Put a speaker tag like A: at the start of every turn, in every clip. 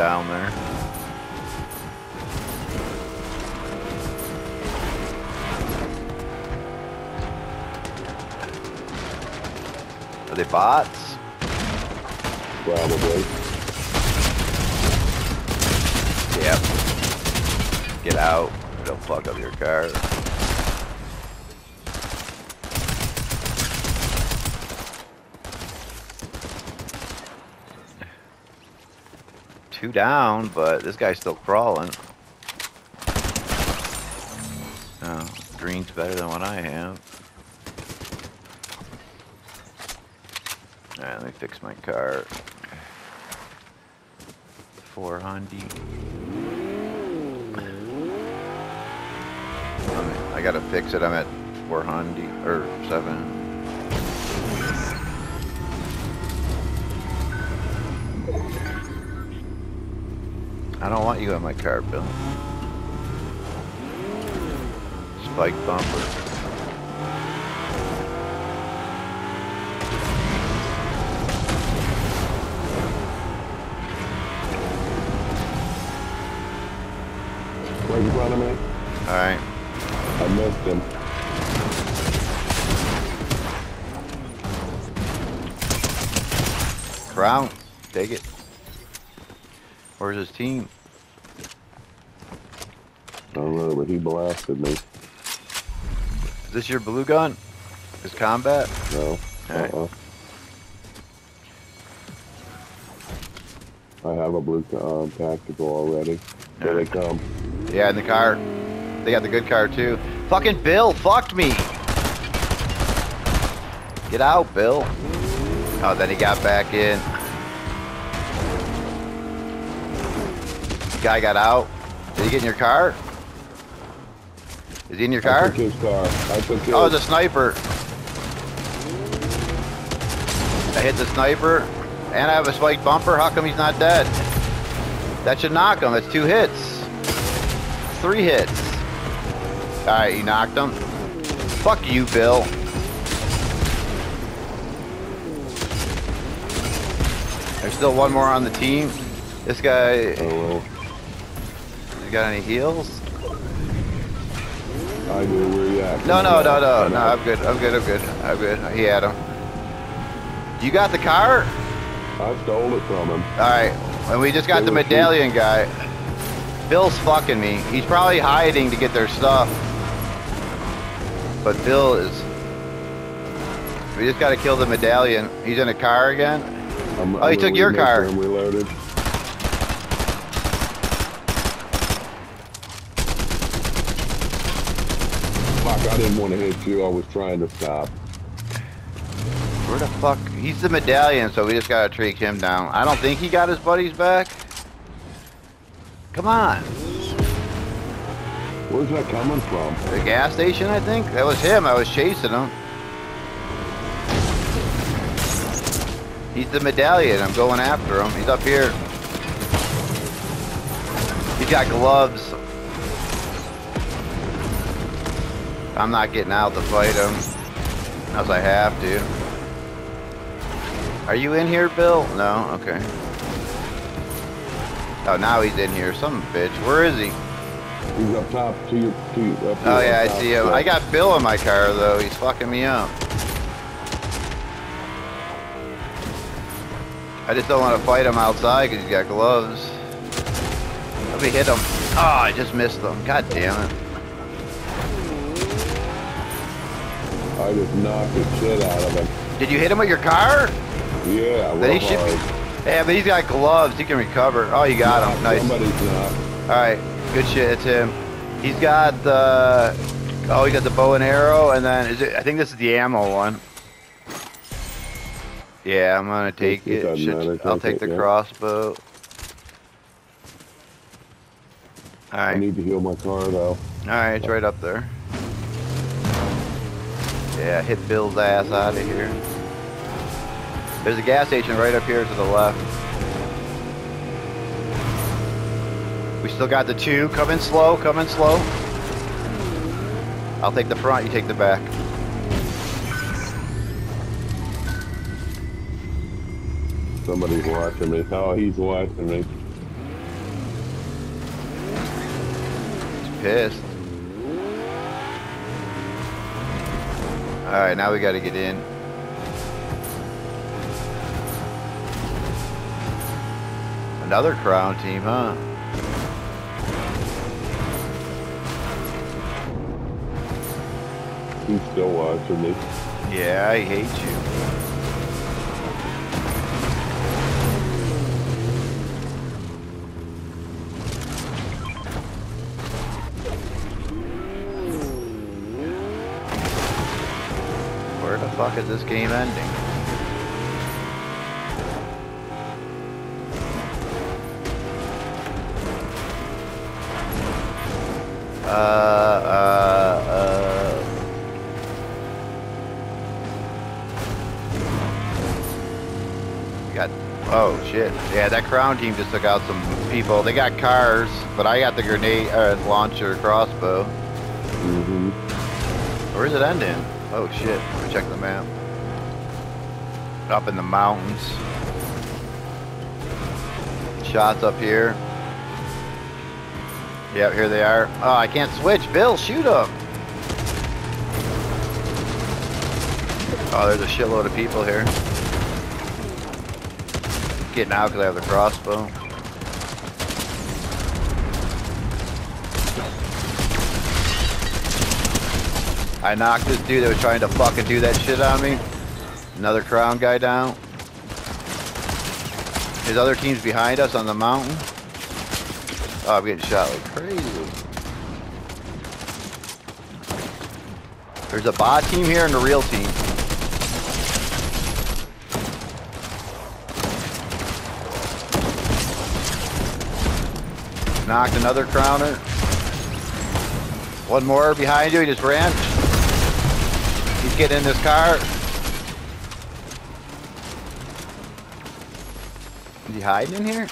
A: down there. Are they bots?
B: Probably.
A: Yep. Get out. Don't fuck up your car. Two down, but this guy's still crawling. Oh, green's better than what I have. Alright, let me fix my car. Four Hondi. I gotta fix it. I'm at four Hondi or seven. I don't want you in my car, Bill. Spike bumper.
B: Right in front of me.
A: Alright.
B: I missed him.
A: Crown. Take it. Where's his team?
B: I don't know, but he blasted me.
A: Is this your blue gun? His combat?
B: No.
A: Alright.
B: Uh-uh. I have a blue um, tactical already. Here they come.
A: Yeah, in the car. They got the good car too. Fucking Bill fucked me. Get out, Bill. Oh, then he got back in. Guy got out. Did he get in your car? Is he in your
B: I
A: car?
B: took his car. I took oh, his.
A: Oh, the sniper. I hit the sniper, and I have a spiked bumper. How come he's not dead? That should knock him. That's two hits. Three hits. Alright, you knocked him. Fuck you, Bill. There's still one more on the team. This guy,
B: Oh, well.
A: You got any heals?
B: I knew where you at.
A: No, no, no, no, no. I'm good. I'm good. I'm good. I'm good. He had him. You got the car?
B: I stole it from him.
A: All right. And we just got
B: They
A: the
B: were cheap.
A: medallion guy. Bill's fucking me. He's probably hiding to get their stuff. But Bill is. We just got to kill the medallion. He's in a car again.
B: I'm,
A: Oh, he
B: I'm
A: took your car.
B: reloaded. I didn't want to hit you. I was trying to stop.
A: Where the fuck? He's the medallion, so we just got to take him down. I don't think he got his buddies back. Come on.
B: Where's that coming from?
A: The gas station, I think? That was him. I was chasing him. He's the medallion. I'm going after him. He's up here. He's got gloves. I'm not getting out to fight him. Unless I have to. Are you in here, Bill? No? Okay. Oh, now he's in here. Some bitch. Where is he?
B: He's up top to your, to your, up
A: Oh yeah, I see him. I got Bill in my car though. He's fucking me up. I just don't want to fight him outside because he's got gloves. Let me hit him. Oh, I just missed him. God damn it.
B: I just knocked the shit out of him.
A: Did you hit him with your car?
B: Yeah,
A: Then he should be.
B: hard.
A: Yeah, but he's got gloves. He can recover. Oh, you got him. Nice.
B: Somebody's not.
A: All right, good shit. It's him. He's got the. Oh, he got the bow and arrow, and then is it? I think this is the ammo one. Yeah, I'm gonna take
B: it.
A: Should- I'll
B: take it,
A: the
B: yeah.
A: crossbow. All
B: I need to heal my car though.
A: all right, it's right up there. Yeah, hit Bill's ass out of here. There's a gas station right up here to the left. We still got the two. Coming slow, coming slow. I'll take the front, you take the back.
B: Somebody's watching me. Oh, he's watching me.
A: He's pissed. Alright, now we gotta get in. Another crown team, huh?
B: He's still watching me.
A: Yeah, I hate you. Is this game ending? Uh, uh, uh. Got, oh shit. Yeah, that crown team just took out some people. They got cars, but I got the grenade, uh, launcher crossbow.
B: Mm-hmm.
A: Where's it ending? Oh shit, check the map. Up in the mountains. Shots up here. Yep, here they are. Oh, I can't switch. Bill, shoot them. Oh, there's a shitload of people here. Getting out because I have the crossbow. I knocked this dude that was trying to fucking do that shit on me. Another crown guy down. His other team's behind us on the mountain. Oh, I'm getting shot like crazy. There's a bot team here and a real team. Knocked another crowner. One more behind you, he just ran. He's getting in this car. Is he hiding in here?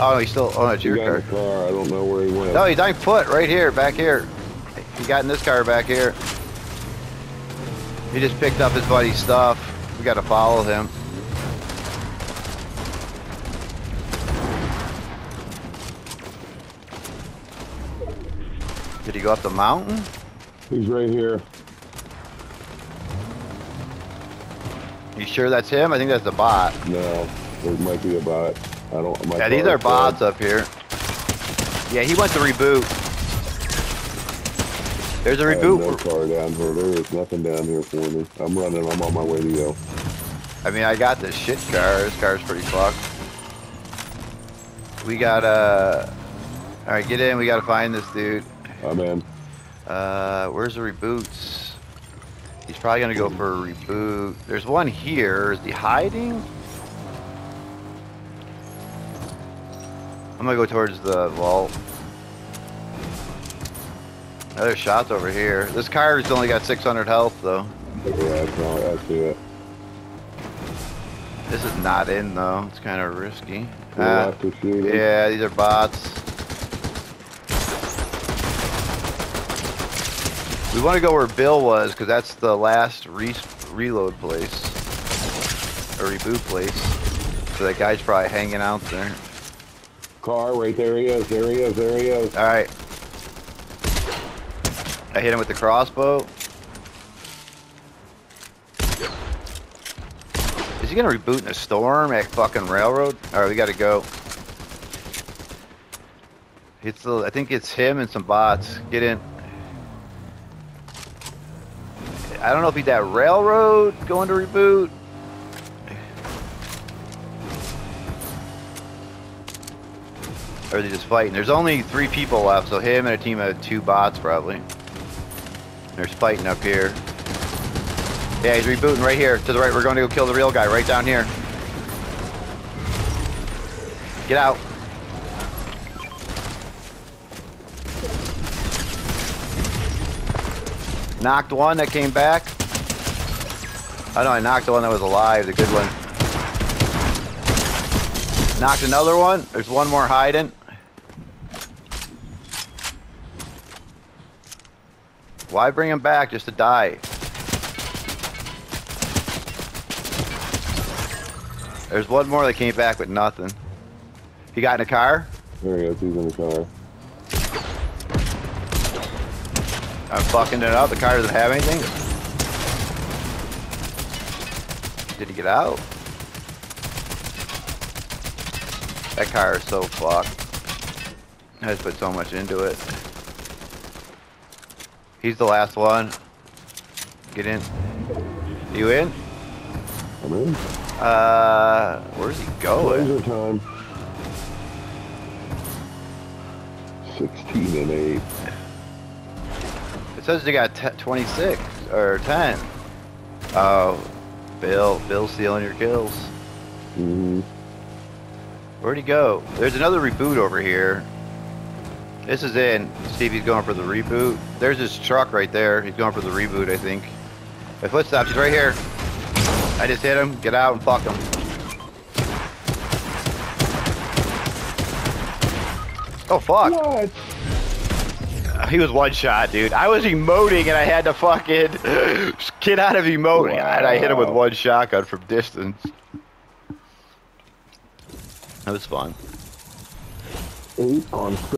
A: Oh, he's still. Oh, it's
B: He
A: your
B: got
A: car.
B: car. I don't know where he went.
A: No, he's on foot right here, back here. He got in this car back here. He just picked up his buddy's stuff. We gotta follow him. Did he go up the mountain?
B: He's right here.
A: You sure that's him? I think that's the bot.
B: No, there might be a bot. I don't. My
A: Yeah, these are bots
B: dead.
A: up here. Yeah, he went to reboot. There's a reboot.
B: no car down here. There is nothing down here for me. I'm running. I'm on my way to go.
A: I mean, I got this shit car. This car's pretty fucked. We gotta. All right, get in. We gotta find this dude.
B: I'm in.
A: Uh, where's the reboots? He's probably gonna go for a reboot. There's one here. Is he hiding? I'm gonna go towards the vault. Another shots over here. This car's only got 600 health though.
B: Yeah, I saw. I see it.
A: This is not in though. It's kind of risky.
B: We'll
A: uh,
B: have to shoot him.
A: yeah, these are bots. We want to go where Bill was because that's the last re reload place or reboot place. So that guy's probably hanging out there.
B: Car right there. He is. There he is. There he is.
A: All right. I hit him with the crossbow. Is he gonna reboot in a storm at fucking railroad? All right, we gotta go. It's the, I think it's him and some bots. Get in. I don't know if he's at railroad going to reboot. Or they just fighting? There's only three people left, so him and a team of two bots probably. There's fighting up here. Yeah, he's rebooting right here to the right. We're going to go kill the real guy right down here. Get out. Knocked one that came back. I know I knocked the one that was alive, the good one. Knocked another one. There's one more hiding. Why bring him back just to die? There's one more that came back with nothing. He got in a car?
B: There he is. He's in the car.
A: I'm fucking it up. The car doesn't have anything. Did he get out? That car is so fucked. I just put so much into it. He's the last one. Get in. You in?
B: I'm in.
A: Uh, where's he going?
B: Laser time. 16 and 8.
A: It says they got t 26 or 10. Oh, Bill, Bill's stealing your kills.
B: Mm-hmm.
A: Where'd he go? There's another reboot over here. This is in. See if he's going for the reboot. There's his truck right there. He's going for the reboot, I think. My footsteps. He's right here. I just hit him. Get out and fuck him. Oh fuck!
B: What?
A: He was one shot, dude. I was emoting and I had to fucking get out of emoting, and I hit him with one shotgun from distance. That was fun.
B: 8 on